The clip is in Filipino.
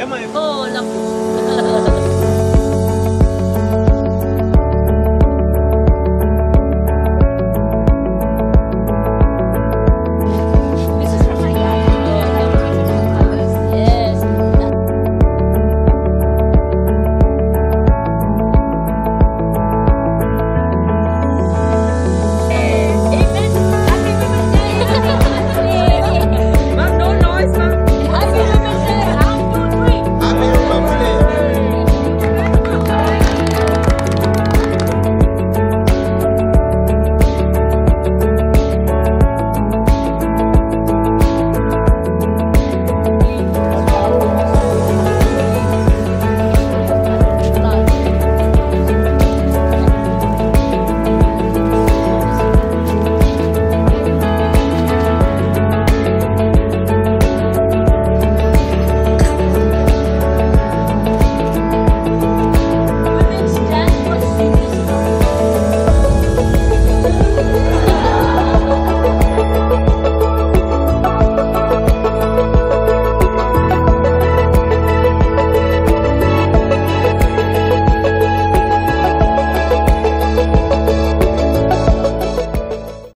Yaman. Oo, oh, naku.